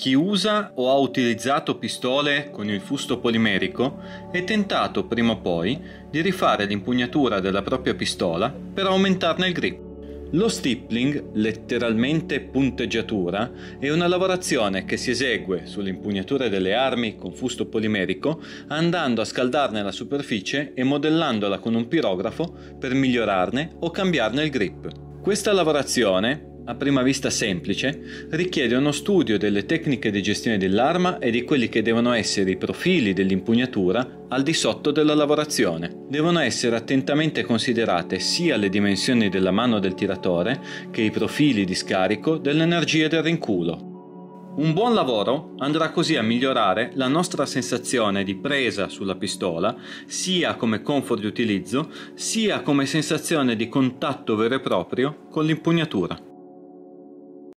Chi usa o ha utilizzato pistole con il fusto polimerico è tentato prima o poi di rifare l'impugnatura della propria pistola per aumentarne il grip. Lo stippling, letteralmente punteggiatura, è una lavorazione che si esegue sulle impugnature delle armi con fusto polimerico andando a scaldarne la superficie e modellandola con un pirografo per migliorarne o cambiarne il grip. Questa lavorazione, a prima vista semplice, richiede uno studio delle tecniche di gestione dell'arma e di quelli che devono essere i profili dell'impugnatura al di sotto della lavorazione. Devono essere attentamente considerate sia le dimensioni della mano del tiratore che i profili di scarico dell'energia del rinculo. Un buon lavoro andrà così a migliorare la nostra sensazione di presa sulla pistola, sia come comfort di utilizzo, sia come sensazione di contatto vero e proprio con l'impugnatura.